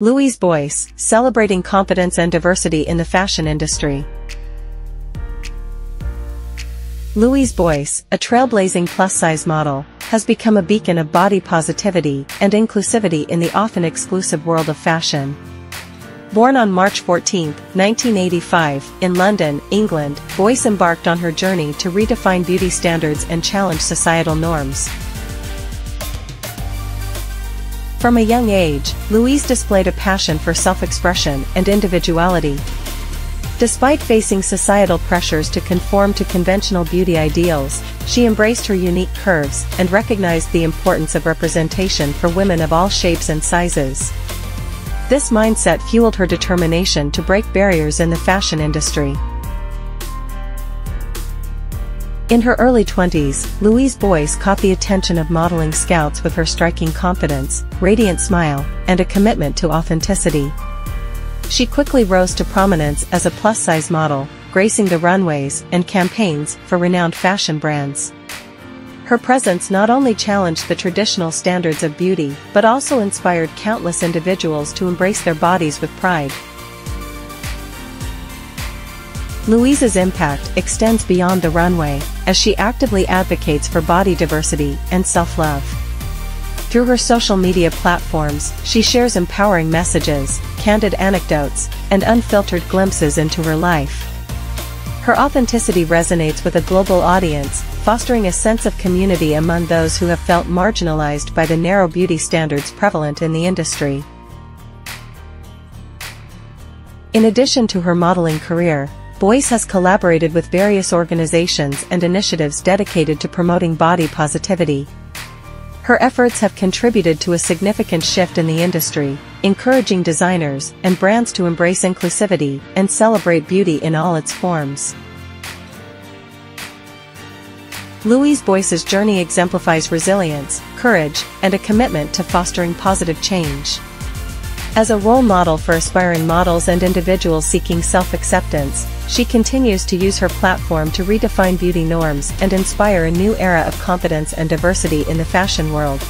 Louise Boyce, celebrating competence and diversity in the fashion industry. Louise Boyce, a trailblazing plus-size model, has become a beacon of body positivity and inclusivity in the often exclusive world of fashion. Born on March 14, 1985, in London, England, Boyce embarked on her journey to redefine beauty standards and challenge societal norms. From a young age, Louise displayed a passion for self-expression and individuality. Despite facing societal pressures to conform to conventional beauty ideals, she embraced her unique curves and recognized the importance of representation for women of all shapes and sizes. This mindset fueled her determination to break barriers in the fashion industry. In her early 20s, Louise Boyce caught the attention of modeling scouts with her striking confidence, radiant smile, and a commitment to authenticity. She quickly rose to prominence as a plus-size model, gracing the runways and campaigns for renowned fashion brands. Her presence not only challenged the traditional standards of beauty but also inspired countless individuals to embrace their bodies with pride. Louise's impact extends beyond the runway, as she actively advocates for body diversity and self-love. Through her social media platforms, she shares empowering messages, candid anecdotes, and unfiltered glimpses into her life. Her authenticity resonates with a global audience, fostering a sense of community among those who have felt marginalized by the narrow beauty standards prevalent in the industry. In addition to her modeling career, Boyce has collaborated with various organizations and initiatives dedicated to promoting body positivity. Her efforts have contributed to a significant shift in the industry, encouraging designers and brands to embrace inclusivity and celebrate beauty in all its forms. Louise Boyce's journey exemplifies resilience, courage, and a commitment to fostering positive change. As a role model for aspiring models and individuals seeking self-acceptance, she continues to use her platform to redefine beauty norms and inspire a new era of confidence and diversity in the fashion world.